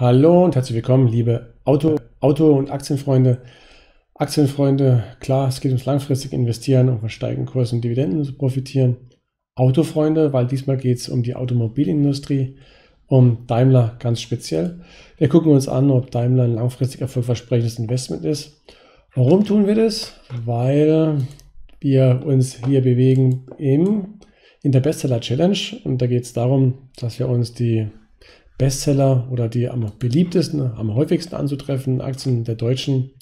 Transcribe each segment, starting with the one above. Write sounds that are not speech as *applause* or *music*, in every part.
Hallo und herzlich willkommen, liebe Auto, Auto- und Aktienfreunde. Aktienfreunde, klar, es geht ums langfristig investieren, um von steigenden Kursen und Dividenden zu profitieren. Autofreunde, weil diesmal geht es um die Automobilindustrie, um Daimler ganz speziell. Wir gucken uns an, ob Daimler ein langfristig erfolgversprechendes Investment ist. Warum tun wir das? Weil wir uns hier bewegen im, in der Bestseller Challenge und da geht es darum, dass wir uns die Bestseller oder die am beliebtesten, am häufigsten anzutreffenden Aktien der Deutschen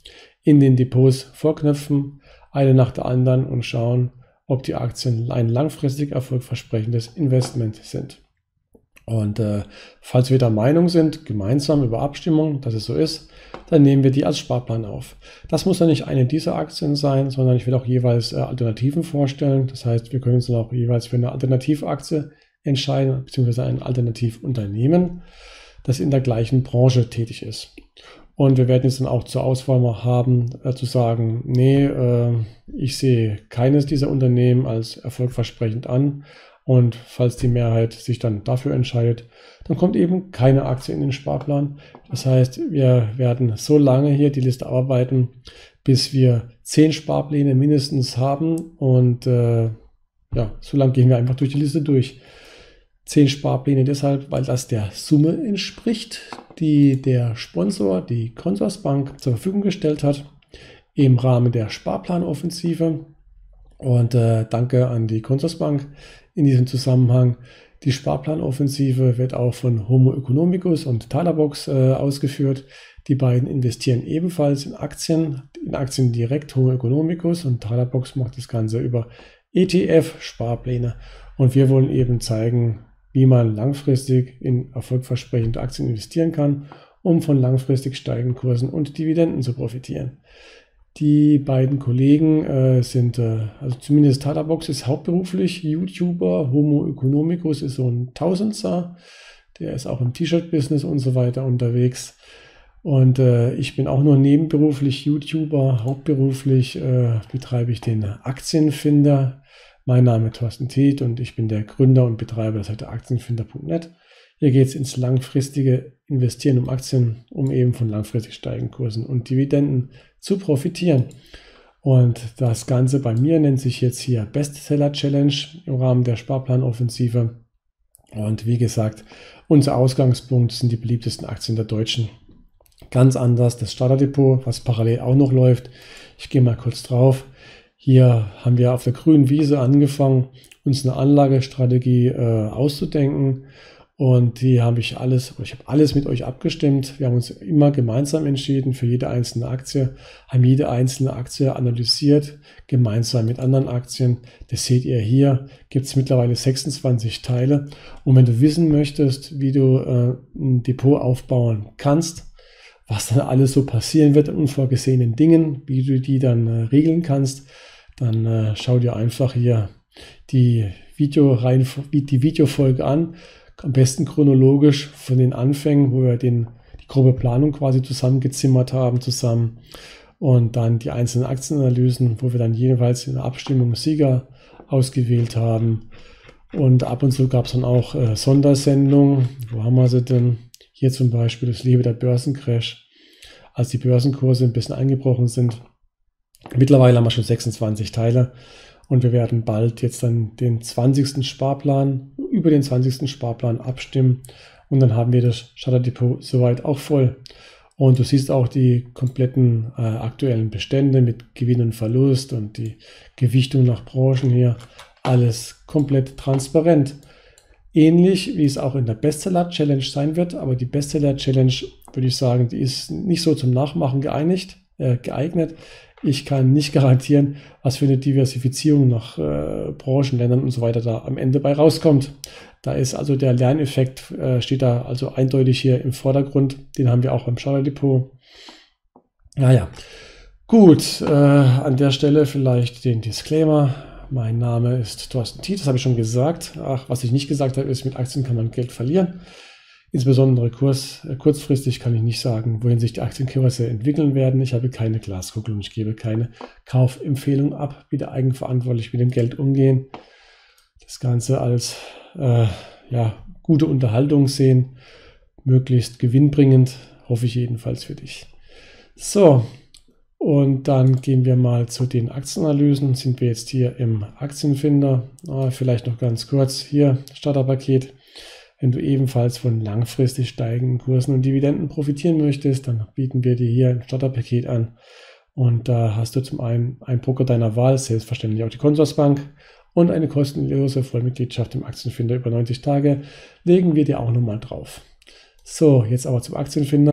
in den Depots vorknöpfen, eine nach der anderen und schauen, ob die Aktien ein langfristig erfolgversprechendes Investment sind. Und äh, falls wir der Meinung sind, gemeinsam über Abstimmung, dass es so ist, dann nehmen wir die als Sparplan auf. Das muss ja nicht eine dieser Aktien sein, sondern ich will auch jeweils äh, Alternativen vorstellen. Das heißt, wir können uns dann auch jeweils für eine Alternativaktie entscheiden, beziehungsweise ein Alternativunternehmen, das in der gleichen Branche tätig ist. Und wir werden jetzt dann auch zur Auswahl mal haben, äh, zu sagen, nee, äh, ich sehe keines dieser Unternehmen als erfolgversprechend an. Und falls die Mehrheit sich dann dafür entscheidet, dann kommt eben keine Aktie in den Sparplan. Das heißt, wir werden so lange hier die Liste arbeiten, bis wir zehn Sparpläne mindestens haben. Und äh, ja, so lange gehen wir einfach durch die Liste durch. Zehn Sparpläne deshalb, weil das der Summe entspricht, die der Sponsor, die Consorsbank, zur Verfügung gestellt hat im Rahmen der Sparplanoffensive. Und äh, danke an die Consorsbank in diesem Zusammenhang. Die Sparplanoffensive wird auch von Homo economicus und Talabox äh, ausgeführt. Die beiden investieren ebenfalls in Aktien, in Aktien direkt Homo economicus und Talabox macht das Ganze über ETF-Sparpläne. Und wir wollen eben zeigen, wie man langfristig in erfolgversprechende Aktien investieren kann, um von langfristig steigenden Kursen und Dividenden zu profitieren. Die beiden Kollegen äh, sind, äh, also zumindest Tatabox ist hauptberuflich YouTuber, Homo economicus ist so ein Tausendsar, der ist auch im T-Shirt-Business und so weiter unterwegs. Und äh, ich bin auch nur nebenberuflich YouTuber, hauptberuflich äh, betreibe ich den Aktienfinder. Mein Name ist Thorsten Tiet und ich bin der Gründer und Betreiber der Seite Aktienfinder.net. Hier geht es ins langfristige Investieren um Aktien, um eben von langfristig steigenden Kursen und Dividenden zu profitieren. Und das Ganze bei mir nennt sich jetzt hier Bestseller Challenge im Rahmen der Sparplanoffensive. Und wie gesagt, unser Ausgangspunkt sind die beliebtesten Aktien der Deutschen. Ganz anders das Starterdepot, was parallel auch noch läuft. Ich gehe mal kurz drauf. Hier haben wir auf der grünen Wiese angefangen, uns eine Anlagestrategie äh, auszudenken. Und die habe ich alles, ich habe alles mit euch abgestimmt. Wir haben uns immer gemeinsam entschieden für jede einzelne Aktie, haben jede einzelne Aktie analysiert, gemeinsam mit anderen Aktien. Das seht ihr hier, gibt es mittlerweile 26 Teile. Und wenn du wissen möchtest, wie du äh, ein Depot aufbauen kannst, was dann alles so passieren wird an unvorgesehenen Dingen, wie du die dann äh, regeln kannst, dann äh, schau dir einfach hier die, Video die Videofolge an. Am besten chronologisch von den Anfängen, wo wir den, die grobe Planung quasi zusammengezimmert haben, zusammen. Und dann die einzelnen Aktienanalysen, wo wir dann jeweils in der Abstimmung Sieger ausgewählt haben. Und ab und zu gab es dann auch äh, Sondersendungen. Wo haben wir sie denn? Hier zum Beispiel das Leben der Börsencrash, als die Börsenkurse ein bisschen eingebrochen sind. Mittlerweile haben wir schon 26 Teile und wir werden bald jetzt dann den 20. Sparplan, über den 20. Sparplan abstimmen und dann haben wir das Shutterdepot soweit auch voll. Und du siehst auch die kompletten äh, aktuellen Bestände mit Gewinn und Verlust und die Gewichtung nach Branchen hier. Alles komplett transparent. Ähnlich wie es auch in der Bestseller Challenge sein wird, aber die Bestseller Challenge würde ich sagen, die ist nicht so zum Nachmachen geeinigt, äh, geeignet. Ich kann nicht garantieren, was für eine Diversifizierung nach äh, Branchen, Ländern und so weiter da am Ende bei rauskommt. Da ist also der Lerneffekt, äh, steht da also eindeutig hier im Vordergrund. Den haben wir auch beim Charterdepot. Naja, gut, äh, an der Stelle vielleicht den Disclaimer. Mein Name ist Thorsten Tiet, das habe ich schon gesagt. Ach, was ich nicht gesagt habe, ist, mit Aktien kann man Geld verlieren. Insbesondere Kurs, äh, kurzfristig kann ich nicht sagen, wohin sich die Aktienkurse entwickeln werden. Ich habe keine Glaskugel und ich gebe keine Kaufempfehlung ab. Bitte eigenverantwortlich mit dem Geld umgehen. Das Ganze als äh, ja, gute Unterhaltung sehen. möglichst gewinnbringend, hoffe ich jedenfalls für dich. So, und dann gehen wir mal zu den Aktienanalysen. Sind wir jetzt hier im Aktienfinder. Ah, vielleicht noch ganz kurz hier Starterpaket. Wenn du ebenfalls von langfristig steigenden Kursen und Dividenden profitieren möchtest, dann bieten wir dir hier ein Starterpaket an. Und da hast du zum einen ein Broker deiner Wahl, selbstverständlich auch die Consorsbank und eine kostenlose Vollmitgliedschaft im Aktienfinder über 90 Tage. Legen wir dir auch nochmal drauf. So, jetzt aber zum Aktienfinder.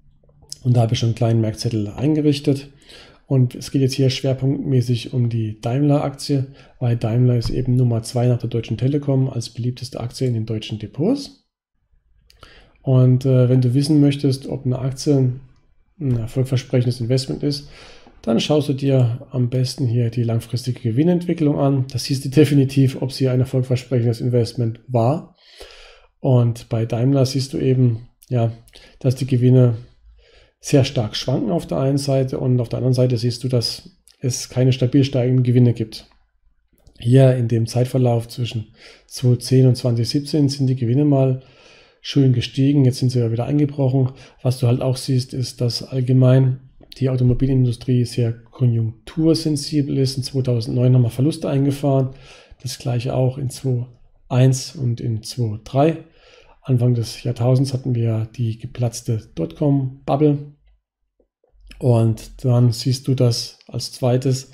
Und da habe ich schon einen kleinen Merkzettel eingerichtet. Und es geht jetzt hier schwerpunktmäßig um die Daimler-Aktie, weil Daimler ist eben Nummer 2 nach der Deutschen Telekom als beliebteste Aktie in den deutschen Depots. Und äh, wenn du wissen möchtest, ob eine Aktie ein erfolgversprechendes Investment ist, dann schaust du dir am besten hier die langfristige Gewinnentwicklung an. Das siehst du definitiv, ob sie ein erfolgversprechendes Investment war. Und bei Daimler siehst du eben, ja, dass die Gewinne sehr stark schwanken auf der einen Seite und auf der anderen Seite siehst du, dass es keine stabil steigenden Gewinne gibt. Hier in dem Zeitverlauf zwischen 2010 und 2017 sind die Gewinne mal schön gestiegen, jetzt sind sie ja wieder eingebrochen. Was du halt auch siehst, ist, dass allgemein die Automobilindustrie sehr konjunktursensibel ist. In 2009 haben wir Verluste eingefahren, das gleiche auch in 2001 und in 2003. Anfang des Jahrtausends hatten wir die geplatzte Dotcom-Bubble. Und dann siehst du das als zweites,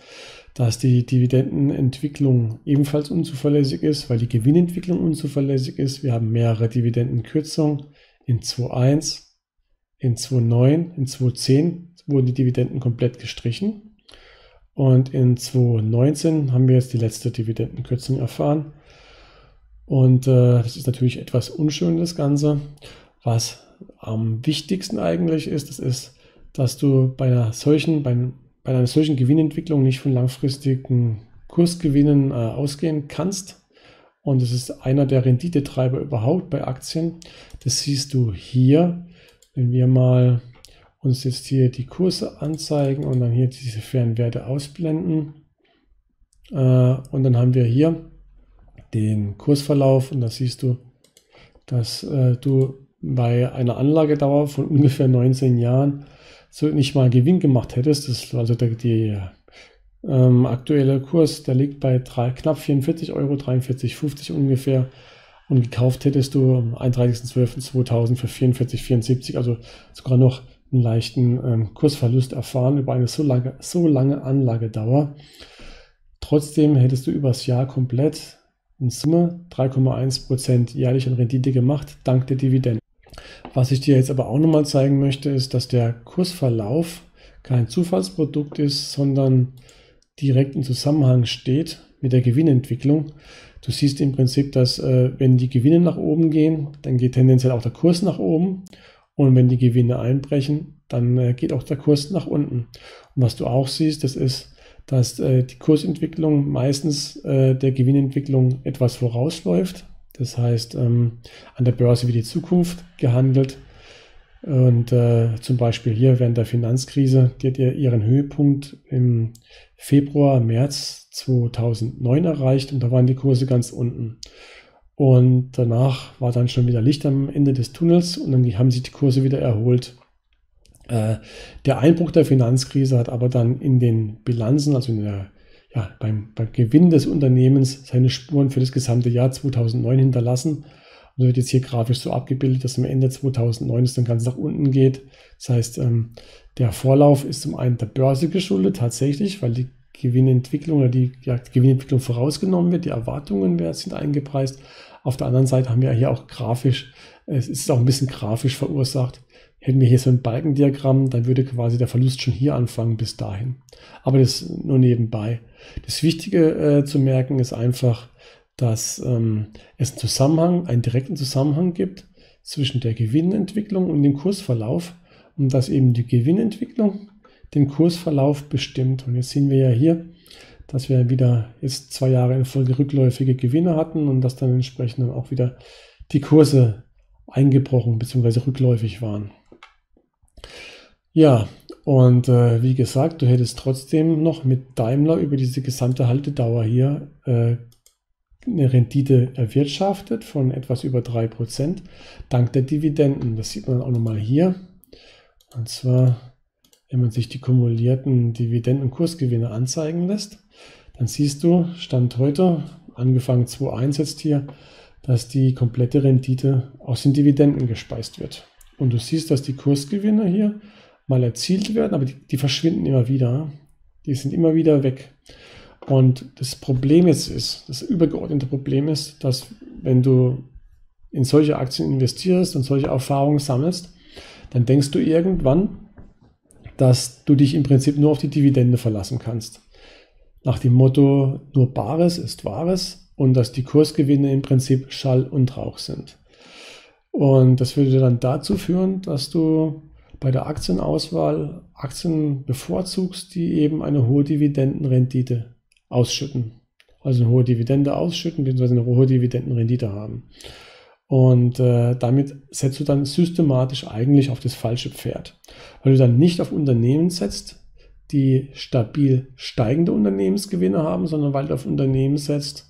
dass die Dividendenentwicklung ebenfalls unzuverlässig ist, weil die Gewinnentwicklung unzuverlässig ist. Wir haben mehrere Dividendenkürzungen in 2.1, in 2.9, in 2.10 wurden die Dividenden komplett gestrichen. Und in 2019 haben wir jetzt die letzte Dividendenkürzung erfahren. Und äh, das ist natürlich etwas unschön, das Ganze. Was am wichtigsten eigentlich ist, das ist, dass du bei einer solchen, bei, bei einer solchen Gewinnentwicklung nicht von langfristigen Kursgewinnen äh, ausgehen kannst. Und es ist einer der Renditetreiber überhaupt bei Aktien. Das siehst du hier, wenn wir mal uns jetzt hier die Kurse anzeigen und dann hier diese fairen Werte ausblenden. Äh, und dann haben wir hier den Kursverlauf und da siehst du, dass äh, du bei einer Anlagedauer von ungefähr 19 Jahren so nicht mal Gewinn gemacht hättest. Das also der die, ähm, aktuelle Kurs, der liegt bei drei, knapp 44 Euro, 43,50 ungefähr. Und gekauft hättest du am 31.12.2000 für 44,74, also sogar noch einen leichten ähm, Kursverlust erfahren über eine so lange, so lange Anlagedauer. Trotzdem hättest du übers Jahr komplett in Summe 3,1% jährlich an Rendite gemacht, dank der Dividenden. Was ich dir jetzt aber auch nochmal zeigen möchte, ist, dass der Kursverlauf kein Zufallsprodukt ist, sondern direkt im Zusammenhang steht mit der Gewinnentwicklung. Du siehst im Prinzip, dass äh, wenn die Gewinne nach oben gehen, dann geht tendenziell auch der Kurs nach oben. Und wenn die Gewinne einbrechen, dann äh, geht auch der Kurs nach unten. Und was du auch siehst, das ist, dass äh, die Kursentwicklung meistens äh, der Gewinnentwicklung etwas vorausläuft. Das heißt, ähm, an der Börse wird die Zukunft gehandelt. Und äh, zum Beispiel hier während der Finanzkrise, die hat ihren Höhepunkt im Februar, März 2009 erreicht und da waren die Kurse ganz unten. Und danach war dann schon wieder Licht am Ende des Tunnels und dann haben sich die Kurse wieder erholt. Äh, der Einbruch der Finanzkrise hat aber dann in den Bilanzen, also der, ja, beim, beim Gewinn des Unternehmens, seine Spuren für das gesamte Jahr 2009 hinterlassen. Und wird jetzt hier grafisch so abgebildet, dass am Ende 2009 es dann ganz nach unten geht. Das heißt, ähm, der Vorlauf ist zum einen der Börse geschuldet, tatsächlich, weil die Gewinnentwicklung oder die, ja, die Gewinnentwicklung vorausgenommen wird, die Erwartungen sind eingepreist. Auf der anderen Seite haben wir hier auch grafisch, es ist auch ein bisschen grafisch verursacht, Hätten wir hier so ein Balkendiagramm, dann würde quasi der Verlust schon hier anfangen bis dahin. Aber das nur nebenbei. Das Wichtige äh, zu merken ist einfach, dass ähm, es einen Zusammenhang, einen direkten Zusammenhang gibt zwischen der Gewinnentwicklung und dem Kursverlauf und dass eben die Gewinnentwicklung den Kursverlauf bestimmt. Und jetzt sehen wir ja hier, dass wir wieder jetzt zwei Jahre in Folge rückläufige Gewinne hatten und dass dann entsprechend auch wieder die Kurse eingebrochen bzw. rückläufig waren. Ja, und äh, wie gesagt, du hättest trotzdem noch mit Daimler über diese gesamte Haltedauer hier äh, eine Rendite erwirtschaftet von etwas über 3% dank der Dividenden. Das sieht man auch nochmal hier. Und zwar, wenn man sich die kumulierten Dividenden- und Kursgewinne anzeigen lässt, dann siehst du, Stand heute, angefangen 2.1 jetzt hier, dass die komplette Rendite aus den Dividenden gespeist wird. Und du siehst, dass die Kursgewinne hier mal erzielt werden, aber die, die verschwinden immer wieder. Die sind immer wieder weg. Und das Problem jetzt ist, das übergeordnete Problem ist, dass wenn du in solche Aktien investierst und solche Erfahrungen sammelst, dann denkst du irgendwann, dass du dich im Prinzip nur auf die Dividende verlassen kannst. Nach dem Motto, nur Bares ist Wahres und dass die Kursgewinne im Prinzip Schall und Rauch sind. Und das würde dann dazu führen, dass du bei der Aktienauswahl Aktien bevorzugst, die eben eine hohe Dividendenrendite ausschütten. Also eine hohe Dividende ausschütten, beziehungsweise eine hohe Dividendenrendite haben. Und äh, damit setzt du dann systematisch eigentlich auf das falsche Pferd. Weil du dann nicht auf Unternehmen setzt, die stabil steigende Unternehmensgewinne haben, sondern weil du auf Unternehmen setzt,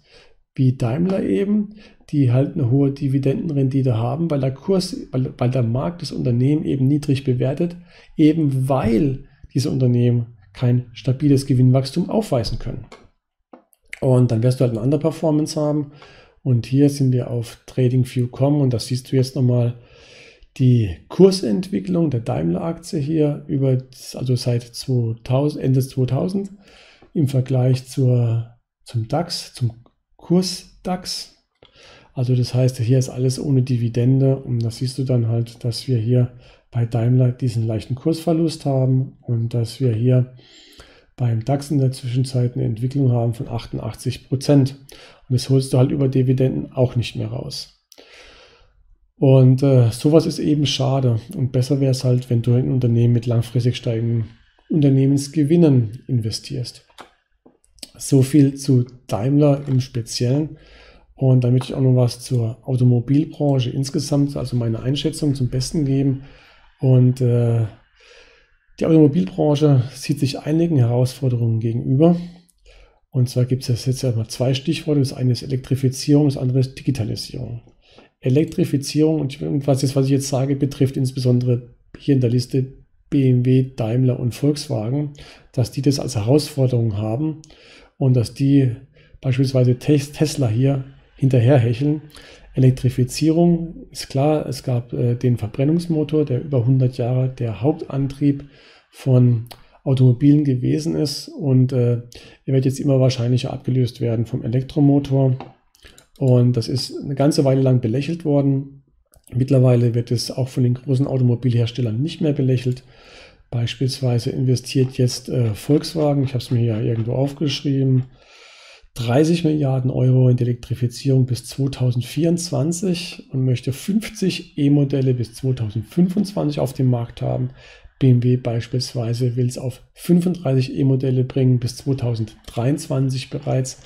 wie Daimler eben, die halt eine hohe Dividendenrendite haben, weil der Kurs, weil, weil der Markt das Unternehmen eben niedrig bewertet, eben weil diese Unternehmen kein stabiles Gewinnwachstum aufweisen können. Und dann wirst du halt eine andere Performance haben. Und hier sind wir auf TradingView.com und da siehst du jetzt nochmal die Kursentwicklung der Daimler-Aktie hier über, also seit 2000, Ende 2000 im Vergleich zur, zum DAX, zum Kurs DAX. Also das heißt, hier ist alles ohne Dividende und da siehst du dann halt, dass wir hier bei Daimler diesen leichten Kursverlust haben und dass wir hier beim DAX in der Zwischenzeit eine Entwicklung haben von 88 Prozent. Und das holst du halt über Dividenden auch nicht mehr raus. Und äh, sowas ist eben schade. Und besser wäre es halt, wenn du in Unternehmen mit langfristig steigenden Unternehmensgewinnen investierst. So viel zu Daimler im Speziellen. Und damit ich auch noch was zur Automobilbranche insgesamt, also meine Einschätzung zum Besten geben. Und äh, die Automobilbranche sieht sich einigen Herausforderungen gegenüber. Und zwar gibt es jetzt ja mal zwei Stichworte. Das eine ist Elektrifizierung, das andere ist Digitalisierung. Elektrifizierung und was, jetzt, was ich jetzt sage, betrifft insbesondere hier in der Liste BMW, Daimler und Volkswagen, dass die das als Herausforderung haben und dass die beispielsweise Tesla hier hinterherhecheln. Elektrifizierung ist klar, es gab äh, den Verbrennungsmotor, der über 100 Jahre der Hauptantrieb von Automobilen gewesen ist und äh, er wird jetzt immer wahrscheinlicher abgelöst werden vom Elektromotor. Und das ist eine ganze Weile lang belächelt worden. Mittlerweile wird es auch von den großen Automobilherstellern nicht mehr belächelt. Beispielsweise investiert jetzt äh, Volkswagen, ich habe es mir hier irgendwo aufgeschrieben, 30 Milliarden Euro in die Elektrifizierung bis 2024 und möchte 50 E-Modelle bis 2025 auf dem Markt haben. BMW beispielsweise will es auf 35 E-Modelle bringen bis 2023 bereits.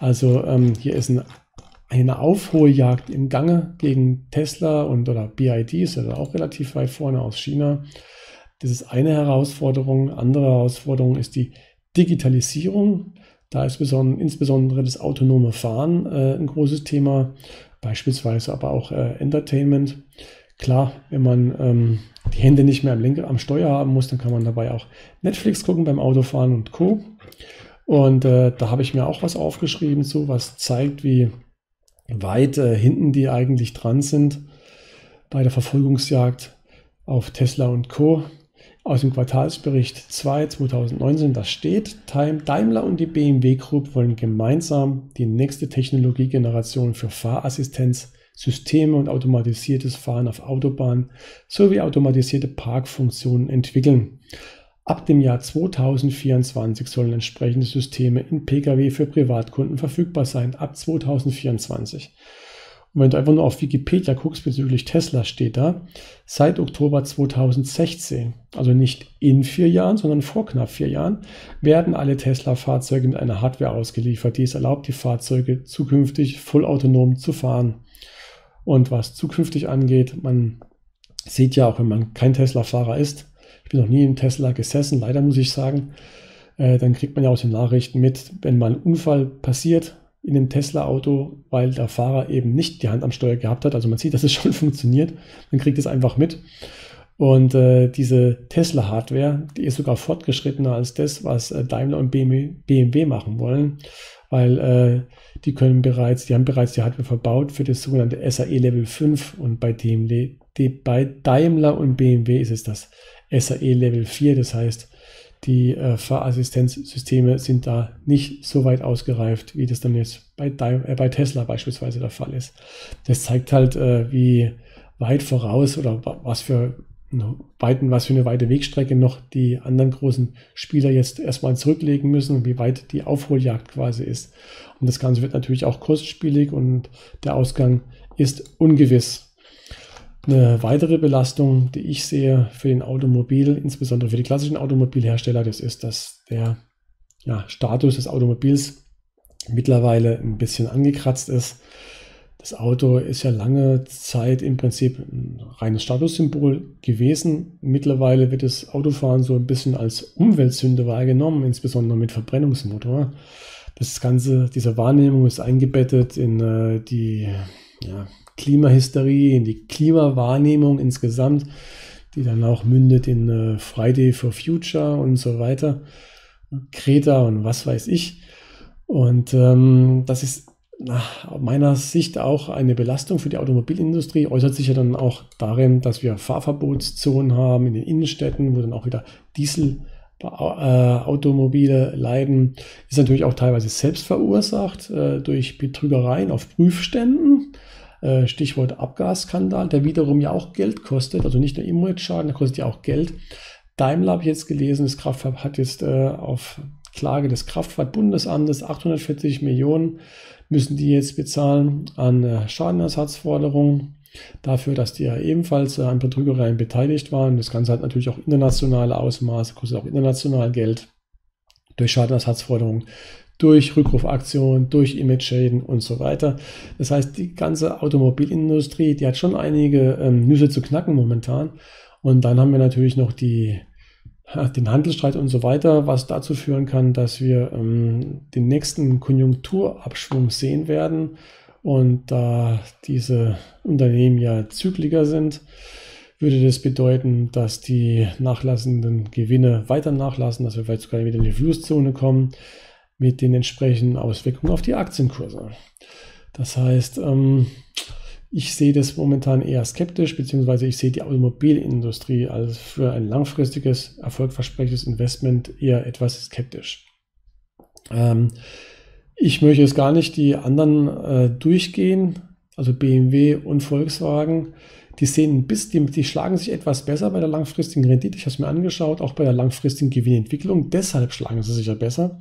Also ähm, hier ist ein, eine Aufholjagd im Gange gegen Tesla und oder BID ist ja auch relativ weit vorne aus China. Das ist eine Herausforderung. Andere Herausforderung ist die Digitalisierung. Da ist insbesondere das autonome Fahren äh, ein großes Thema, beispielsweise aber auch äh, Entertainment. Klar, wenn man ähm, die Hände nicht mehr am Lenker, am Steuer haben muss, dann kann man dabei auch Netflix gucken beim Autofahren und Co. Und äh, da habe ich mir auch was aufgeschrieben, so was zeigt, wie weit äh, hinten die eigentlich dran sind bei der Verfolgungsjagd auf Tesla und Co aus dem Quartalsbericht 2 2019, das steht, Daimler und die BMW Group wollen gemeinsam die nächste Technologiegeneration für Fahrassistenz, Systeme und automatisiertes Fahren auf Autobahnen sowie automatisierte Parkfunktionen entwickeln. Ab dem Jahr 2024 sollen entsprechende Systeme in Pkw für Privatkunden verfügbar sein. Ab 2024. Und wenn du einfach nur auf Wikipedia guckst bezüglich Tesla, steht da, seit Oktober 2016, also nicht in vier Jahren, sondern vor knapp vier Jahren, werden alle Tesla-Fahrzeuge mit einer Hardware ausgeliefert, die es erlaubt, die Fahrzeuge zukünftig vollautonom zu fahren. Und was zukünftig angeht, man sieht ja auch, wenn man kein Tesla-Fahrer ist, ich bin noch nie im Tesla gesessen, leider muss ich sagen, äh, dann kriegt man ja aus den Nachrichten mit, wenn mal ein Unfall passiert, in dem Tesla-Auto, weil der Fahrer eben nicht die Hand am Steuer gehabt hat. Also man sieht, dass es *laughs* schon funktioniert. Man kriegt es einfach mit. Und äh, diese Tesla-Hardware, die ist sogar fortgeschrittener als das, was äh, Daimler und BMW, BMW machen wollen, weil äh, die können bereits, die haben bereits die Hardware verbaut für das sogenannte SAE Level 5 und bei, dem, die, bei Daimler und BMW ist es das SAE Level 4. Das heißt, die äh, Fahrassistenzsysteme sind da nicht so weit ausgereift, wie das dann jetzt bei, äh, bei Tesla beispielsweise der Fall ist. Das zeigt halt, äh, wie weit voraus oder was für weiten, was für eine weite Wegstrecke noch die anderen großen Spieler jetzt erstmal zurücklegen müssen und wie weit die Aufholjagd quasi ist. Und das Ganze wird natürlich auch kostspielig und der Ausgang ist ungewiss. Eine weitere Belastung, die ich sehe für den Automobil, insbesondere für die klassischen Automobilhersteller, das ist, dass der ja, Status des Automobils mittlerweile ein bisschen angekratzt ist. Das Auto ist ja lange Zeit im Prinzip ein reines Statussymbol gewesen. Mittlerweile wird das Autofahren so ein bisschen als Umweltsünde wahrgenommen, insbesondere mit Verbrennungsmotor. Das Ganze, diese Wahrnehmung ist eingebettet in äh, die ja, Klimahysterie, in die Klimawahrnehmung insgesamt, die dann auch mündet in äh, Friday for Future und so weiter, Kreta und was weiß ich. Und ähm, das ist nach meiner Sicht auch eine Belastung für die Automobilindustrie, äußert sich ja dann auch darin, dass wir Fahrverbotszonen haben in den Innenstädten, wo dann auch wieder Dieselautomobile äh, leiden. Ist natürlich auch teilweise selbst verursacht äh, durch Betrügereien auf Prüfständen. Äh, Stichwort Abgasskandal, der wiederum ja auch Geld kostet, also nicht nur Image-Schaden, der kostet ja auch Geld. Daimler habe ich jetzt gelesen, das Kraftwerk hat jetzt äh, auf Klage des Kraftfahrtbundesamtes 840 Millionen müssen die jetzt bezahlen an äh, Schadenersatzforderungen dafür, dass die ja ebenfalls an Betrügereien beteiligt waren. Das Ganze hat natürlich auch internationale Ausmaße, kostet auch international Geld durch Schadenersatzforderungen durch Rückrufaktionen, durch Image-Schäden und so weiter. Das heißt, die ganze Automobilindustrie, die hat schon einige ähm, Nüsse zu knacken momentan. Und dann haben wir natürlich noch die, den Handelsstreit und so weiter, was dazu führen kann, dass wir ähm, den nächsten Konjunkturabschwung sehen werden. Und da diese Unternehmen ja zykliger sind, würde das bedeuten, dass die nachlassenden Gewinne weiter nachlassen, dass wir vielleicht sogar wieder in die Flusszone kommen mit den entsprechenden Auswirkungen auf die Aktienkurse. Das heißt, ähm, ich sehe das momentan eher skeptisch, beziehungsweise ich sehe die Automobilindustrie als für ein langfristiges, erfolgversprechendes Investment eher etwas skeptisch. Ähm, ich möchte jetzt gar nicht die anderen äh, durchgehen, also BMW und Volkswagen. Die sehen bis, die, die schlagen sich etwas besser bei der langfristigen Rendite. Ich habe es mir angeschaut, auch bei der langfristigen Gewinnentwicklung. Deshalb schlagen sie sich ja besser.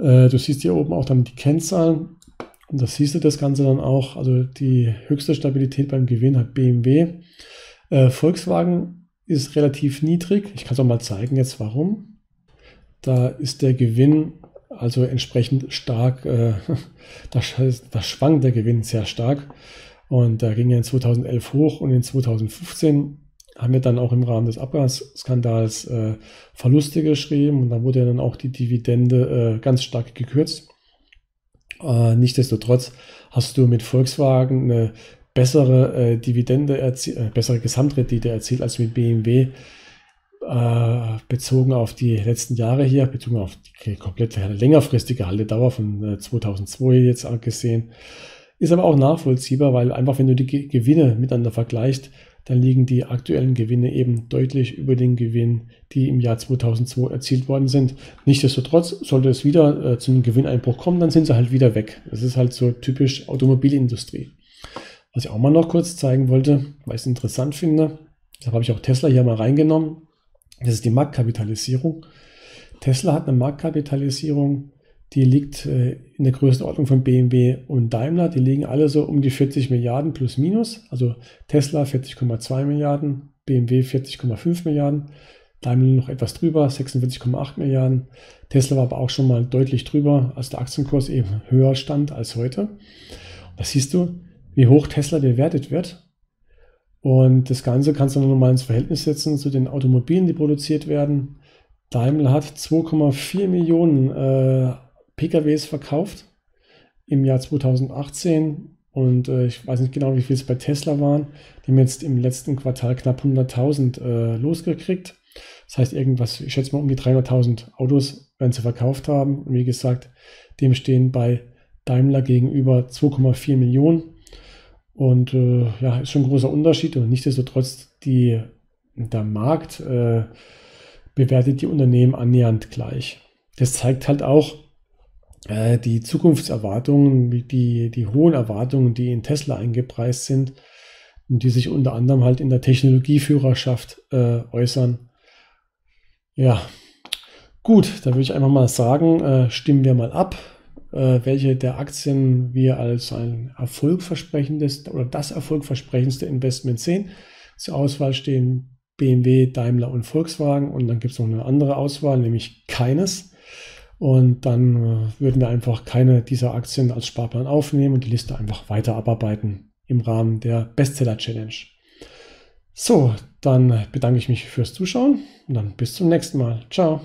Äh, du siehst hier oben auch dann die Kennzahlen und da siehst du das Ganze dann auch. Also die höchste Stabilität beim Gewinn hat BMW. Äh, Volkswagen ist relativ niedrig. Ich kann es auch mal zeigen jetzt warum. Da ist der Gewinn also entsprechend stark, äh, *laughs* da, da schwankt der Gewinn sehr stark. Und da ging er in 2011 hoch und in 2015 haben wir dann auch im Rahmen des Abgasskandals äh, Verluste geschrieben und da wurde dann auch die Dividende äh, ganz stark gekürzt. Äh, nichtsdestotrotz hast du mit Volkswagen eine bessere äh, Dividende, äh, bessere Gesamtrendite erzielt als mit BMW äh, bezogen auf die letzten Jahre hier, bezogen auf die komplette längerfristige Haltedauer von 2002 äh, jetzt angesehen. Ist aber auch nachvollziehbar, weil einfach, wenn du die Gewinne miteinander vergleichst, dann liegen die aktuellen Gewinne eben deutlich über den Gewinn, die im Jahr 2002 erzielt worden sind. Nichtsdestotrotz sollte es wieder äh, zu einem Gewinneinbruch kommen, dann sind sie halt wieder weg. Das ist halt so typisch Automobilindustrie. Was ich auch mal noch kurz zeigen wollte, weil ich es interessant finde, deshalb habe ich auch Tesla hier mal reingenommen, das ist die Marktkapitalisierung. Tesla hat eine Marktkapitalisierung die liegt äh, in der Größenordnung von BMW und Daimler. Die liegen alle so um die 40 Milliarden plus minus. Also Tesla 40,2 Milliarden, BMW 40,5 Milliarden, Daimler noch etwas drüber, 46,8 Milliarden. Tesla war aber auch schon mal deutlich drüber, als der Aktienkurs eben höher stand als heute. da siehst du, wie hoch Tesla bewertet wird. Und das Ganze kannst du nochmal ins Verhältnis setzen zu den Automobilen, die produziert werden. Daimler hat 2,4 Millionen äh, PKWs verkauft im Jahr 2018 und äh, ich weiß nicht genau, wie viel es bei Tesla waren. Die haben jetzt im letzten Quartal knapp 100.000 äh, losgekriegt. Das heißt, irgendwas, ich schätze mal um die 300.000 Autos werden sie verkauft haben. Und wie gesagt, dem stehen bei Daimler gegenüber 2,4 Millionen. Und äh, ja, ist schon ein großer Unterschied. Und nichtsdestotrotz, die, der Markt äh, bewertet die Unternehmen annähernd gleich. Das zeigt halt auch, äh, die Zukunftserwartungen, die, die hohen Erwartungen, die in Tesla eingepreist sind und die sich unter anderem halt in der Technologieführerschaft äh, äußern. Ja, gut, da würde ich einfach mal sagen, äh, stimmen wir mal ab, äh, welche der Aktien wir als ein erfolgversprechendes oder das erfolgversprechendste Investment sehen. Zur Auswahl stehen BMW, Daimler und Volkswagen und dann gibt es noch eine andere Auswahl, nämlich keines. Und dann äh, würden wir einfach keine dieser Aktien als Sparplan aufnehmen und die Liste einfach weiter abarbeiten im Rahmen der Bestseller Challenge. So, dann bedanke ich mich fürs Zuschauen und dann bis zum nächsten Mal. Ciao.